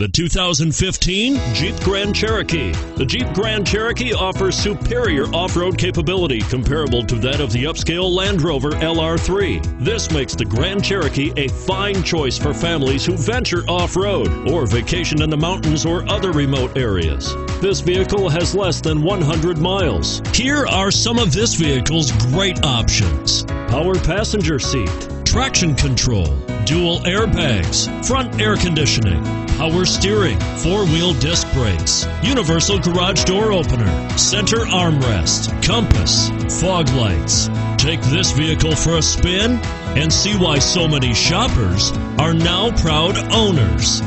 The 2015 Jeep Grand Cherokee. The Jeep Grand Cherokee offers superior off road capability comparable to that of the upscale Land Rover LR3. This makes the Grand Cherokee a fine choice for families who venture off road or vacation in the mountains or other remote areas. This vehicle has less than 100 miles. Here are some of this vehicle's great options power passenger seat, traction control, dual airbags, front air conditioning power steering, four wheel disc brakes, universal garage door opener, center armrest, compass, fog lights. Take this vehicle for a spin and see why so many shoppers are now proud owners.